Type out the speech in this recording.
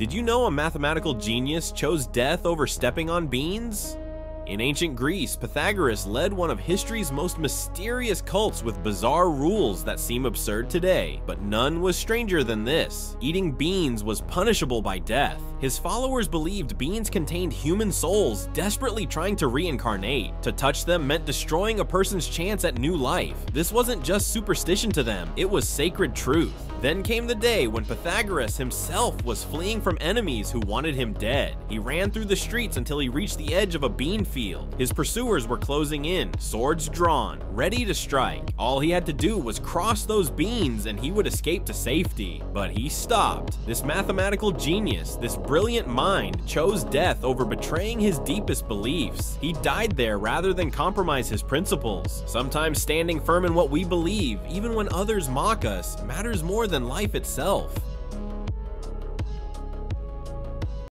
Did you know a mathematical genius chose death over stepping on beans? In ancient Greece, Pythagoras led one of history's most mysterious cults with bizarre rules that seem absurd today, but none was stranger than this. Eating beans was punishable by death. His followers believed beans contained human souls desperately trying to reincarnate. To touch them meant destroying a person's chance at new life. This wasn't just superstition to them, it was sacred truth. Then came the day when Pythagoras himself was fleeing from enemies who wanted him dead. He ran through the streets until he reached the edge of a bean field. His pursuers were closing in, swords drawn, ready to strike. All he had to do was cross those beans and he would escape to safety. But he stopped. This mathematical genius, this brilliant mind, chose death over betraying his deepest beliefs. He died there rather than compromise his principles. Sometimes standing firm in what we believe, even when others mock us, matters more than life itself.